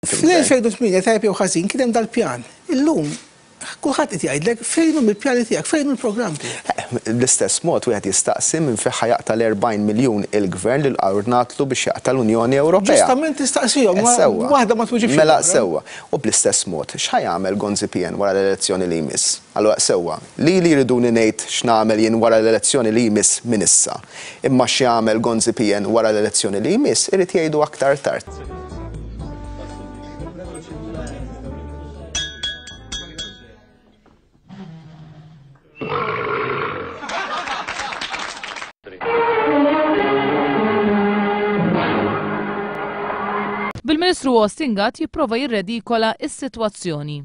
Fl-2008 tajjeb jew ħażin kien hemm dal-pjan. Illum kulħadd qed jgħidlek fejn hum il-pjani tiegħek, fejn hu l-programm tiegħek. Eh, bl-istess mod wieħed jistaqsi minn fejn ħajaqta' l-40 miljun il-gvern li l-qawr natlu biex jaqta' l-Unjoni Ewropea. Ġustament tistaqsihom, eh, waħda ma twiġibx. Mela sewwa. U bl-istess mod, x'ħajagħmel Gonzi PN wara l-elezzjoni li jmiss? Allura sewwa, li li jriduni ngħid x'nagħmel jien wara l-elezzjoni li jmiss minn issa. Imma x'jagħmel Gonzi Pien wara l-elezzjoni li jmiss irid jgħidu aktar tard. Bil-Ministru Austin Gatt jipprova jirredikola is-sitwazzjoni.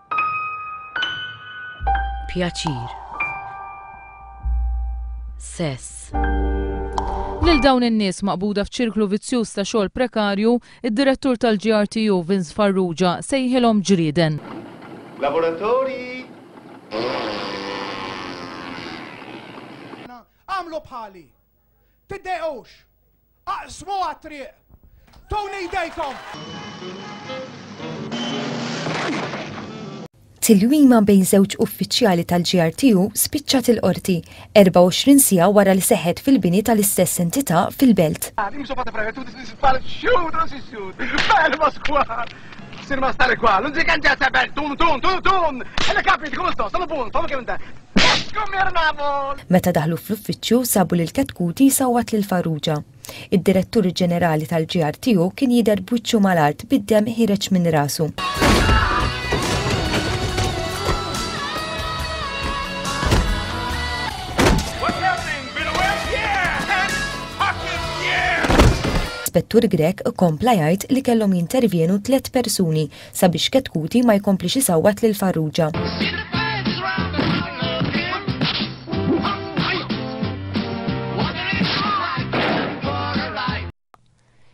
Pjaċir. Sess. Lil dawn in-nies maqbuda f'ċirklu vizzjuż ta' xogħol prekarju, id-direttur tal-GRTU Vince Farrugia sejħilhom ġrieden. Laboratorji Għamlu bħali. Tiddejqux! Aqsmuha t-triq! Tuni jdejkom! Tilwima bejn żewġ uffiċjali tal-GRTU spiċċat il-Qorti, 24 siegħa wara li seħħet fil-bini tal-istess entità fil-Belt. Sir ma stare qua, non si cambia sempre, tun tun tun tun, e le capiti come sto, sono buono, sono che non te. Meta daħlu fl-uffiċċju sabu lil Ketkuti sawwat lil Farrugia. Id-direttur ġenerali tal-GRTU kien jidher b'wiċċu mal-art bid-demm ħireġ minn rasu. L-Ispettur Grech kompla jgħid li kellhom jintervjenu tliet persuni sabiex Ketkuti ma jkomplix isawwat lil Farrugia.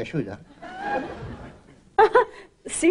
Għaxuda? Si.